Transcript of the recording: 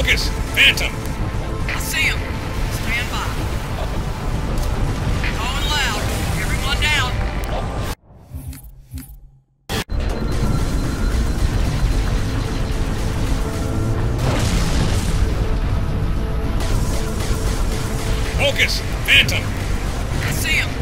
Focus! Phantom! I see him. Stand by. Calling loud. Everyone down. Focus! Phantom! I see him.